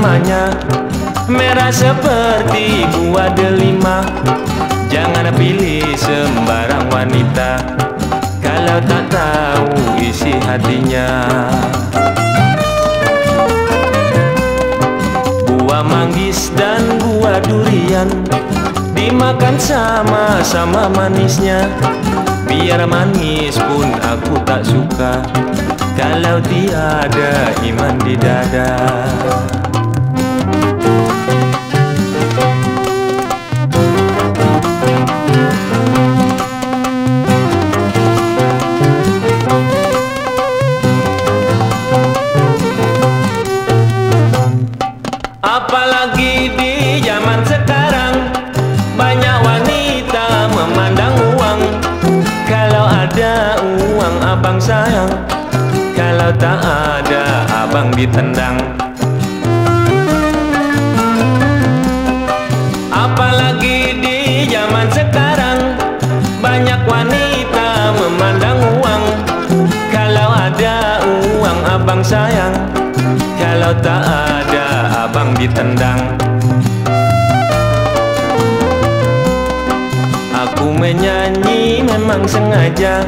Namanya. Merah seperti buah delima. Jangan pilih sembarang wanita. Kalau tak tahu isi hatinya. Buah manggis dan buah durian Dimakan sama-sama manisnya. Biar manis pun aku tak suka Kalau tiada iman di dada Apalagi di zaman sekarang Banyak wanita memandang uang. Kalau ada uang abang sayang. Kalau tak ada abang ditendang. Apalagi di zaman sekarang Banyak wanita memandang uang. Kalau ada uang abang sayang. Kalau tak ada abang ditendang. Aku menyanyi memang sengaja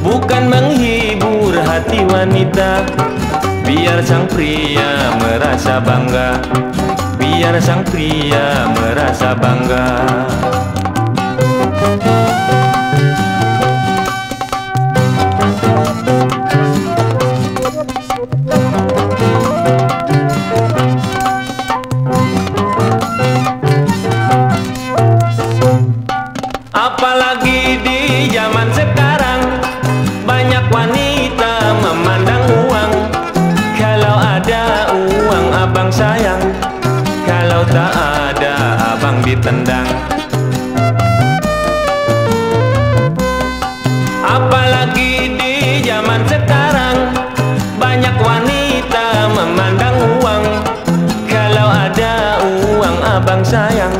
Bukan menghibur hati wanita. Biar sang pria merasa bangga Biar sang pria merasa bangga zaman sekarang Banyak wanita memandang uang. Kalau ada uang abang sayang. Kalau tak ada abang ditendang. Apalagi di zaman sekarang Banyak wanita memandang uang. Kalau ada uang abang sayang.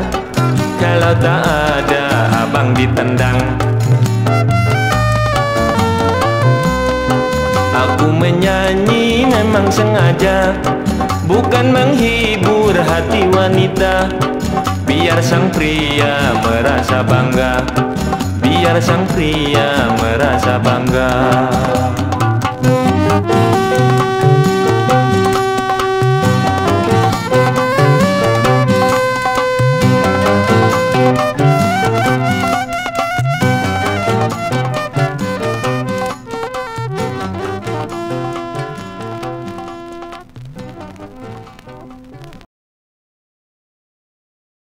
Kalau tak ada abang ditendang Aku menyanyi memang sengaja Bukan menghibur hati wanita. Biar sang pria merasa bangga Biar sang pria merasa bangga